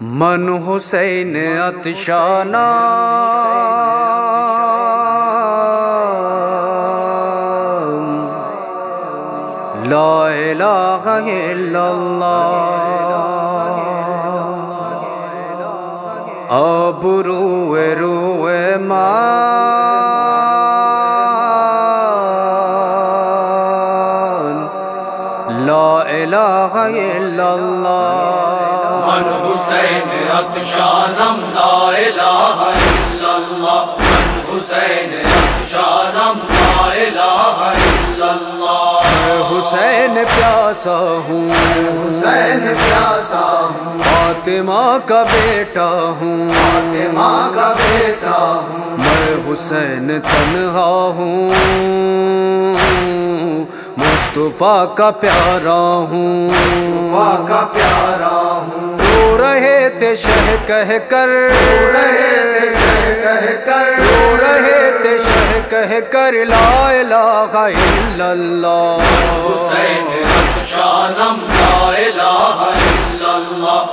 من حسین اتشانہ۔ لا الہ الا اللہ۔ ابرو روئے لا الہ الا اللہ من حسین اتشانم لا الہ الا اللہ من حسین اتشانم لا الہ الا اللہ حسین پیاسا ہوں حسین پیاسا ہوں فاطمہ کا بیٹا ہوں فاطمہ کا بیٹا ہوں میں حسین تنہا ہوں مصطفیٰ کا پیارا ہوں۔ وفا کا پیارا ہوں۔ رو رہے تھے شہ کہہ کر۔ رہے تھے شہ کہہ کر۔ رو رہے تھے شہ کہہ کر۔ لا الہ الا اللہ۔ حسین اتشانم لا الہ الا اللہ۔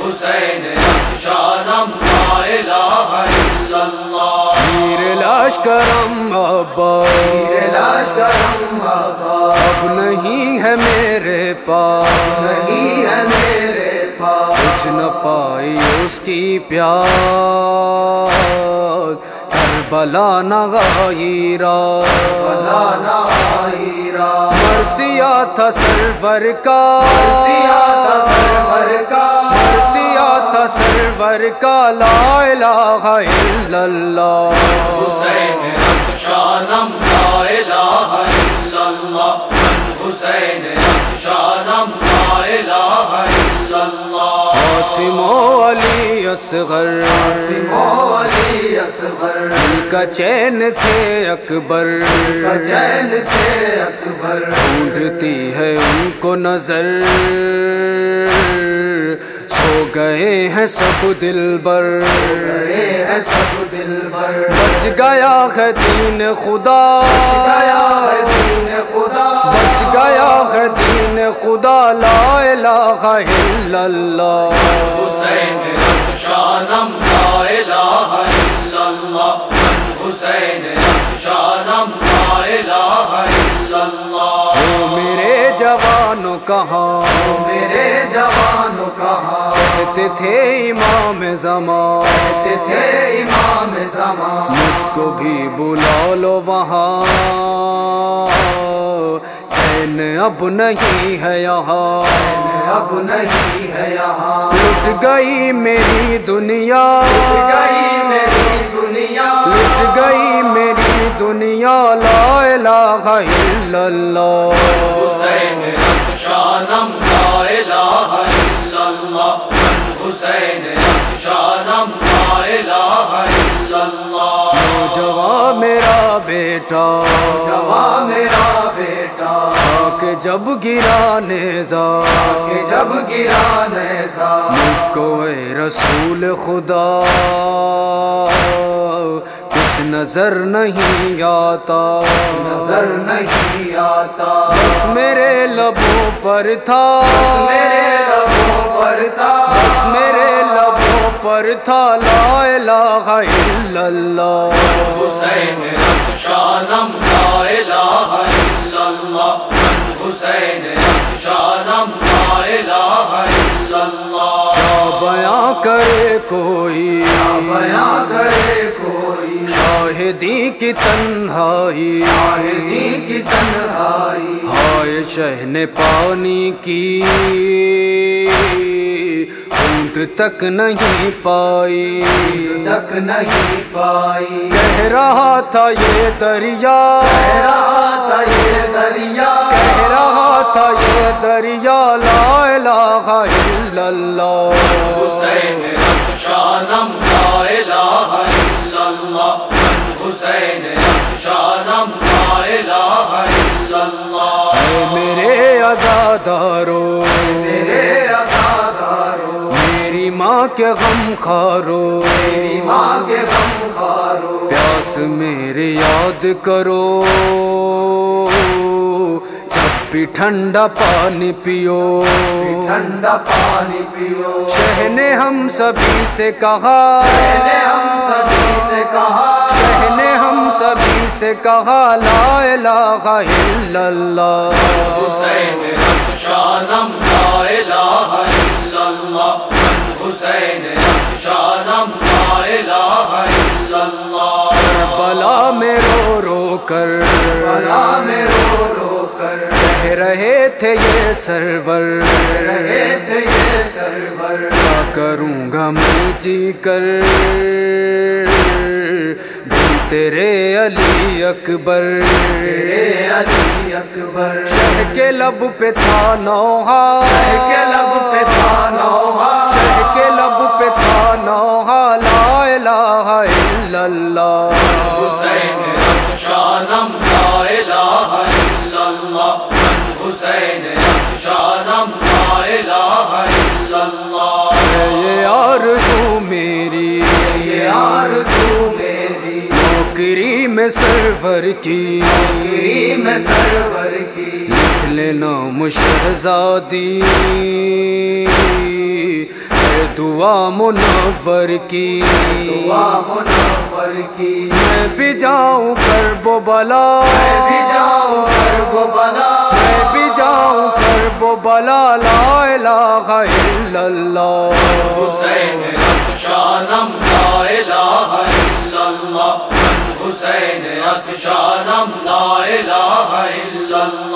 حسین اتشانم لا الہ الا اللہ۔ پیر لشکرم ابا۔ میرے لاش کرم بابا اب نہیں ہے میرے پاس۔ نہیں ہے میرے پاس۔ کچھ نہ پائی اس کی پیار کربلا نہ گائی مرسیا تھا سرور کا۔ سیا سرور کا۔ تھا سرور کا لا الہ الا اللہ۔ حسین اتشانم لا الہ الا اللہ۔ حسین اتشانم لا الہ الا اللہ۔ عاصم و علی اصغر۔ سمو علی اصغر۔ ان کا چین تھے اکبر۔ کا چین تھے اکبر۔ ڈھونڈتی ہے ان کو نظر۔ گئے ہیں سب دل بر۔ گئے ہیں سب دل بچ گیا ہے دین خدا۔ گیا ہے دین خدا بچ گیا ہے دین خدا۔ لا الہ الا اللہ۔ حسین اتشانم لا الہ الا اللہ۔ حسین اتشانم لا الہ الا اللہ۔ میرے جوانوں کہاں؟ میرے جوانوں کہاں؟ کہتے تھے امام زمان۔ کہتے تھے امام زمان۔ مجھ کو بھی بلا لو وہاں۔ چین اب نہیں ہے یہاں۔ اب نہیں ہے یہاں۔ لٹ گئی میری دنیا۔ گئی میری دنیا۔ لٹ گئی میری دنیا۔ لا الہ الا اللہ۔ حسین میرا بیٹا۔ جوان میرا بیٹا۔ کہ جب گرانے جا کہ جب گرا نیزا۔ مجھ کو اے رسول خدا۔ کچھ نظر نہیں آتا۔ نظر نہیں آتا۔ بس میرے لبوں پر تھا۔ میرے لبوں پر تھا۔ بس میرے پر تھا لا الہ الا اللہ۔ حسین اتشانم لا الہ الا اللہ۔ حسین اتشانم لا الہ الا اللہ۔ بیاں کرے کوئی۔ بیاں کرے کوئی۔ شاہدی کی تنہائی۔ شاہدی کی تنہائی۔ ہائے شہن پانی کی۔ اونٹ تک نہیں پائی۔ تک نہیں پائی کہہ رہا تھا یہ دریا۔ کہہ رہا تھا یہ دریا۔ کہہ رہا تھا یہ دریا لا الہ الا اللہ۔ حسین اتشانم لا الہ الا اللہ حسین اتشانم لا الہ الا اللہ اے میرے آزادارو۔ میرے ماں کے غم خارو. میری ماں کے غم خارو. پیاس میرے یاد کرو. جب بھی ٹھنڈا پانی پیو. ٹھنڈا پانی پیو. شہ نے ہم سبھی سے کہا. ہم سبھی سے کہا. شہ نے ہم سبھی سے کہا لا الہ الا اللہ. حسین رخشانم لا الہ الا حسین اللہ۔ بلا میں رو رو کر بلا میں رو رو کر۔ کہہ رہے تھے یہ سرور۔ رہے تھے یہ سرور۔ کیا کروں گا میں جی کر تیرے علی اکبر۔ تیرے علی اکبر۔ شہ کے لب پہ تھا نوحا شہ کے لب پہ تھا نوحا شہ کے لب پہ تھا نوحا لا الہ الا اللہ۔ حسین رخشانم لا الہ الا اللہ۔ حسین رخشانم لا الہ الا اللہ۔ یہ آرزو میری یہ آرزو میری۔ نوکری میں سرور کی۔ گری میں سرور کی۔ لکھ لینا مشہزادی۔ دعا منور کی دعا منور کی۔ میں بھی جاؤں کر بو بلا۔ میں بھی جاؤں بلا۔ میں بھی جاؤں کر بو بلا۔ لا الہ الا اللہ۔ حسین لا الہ الا اللہ۔ حسین لا الہ الا اللہ۔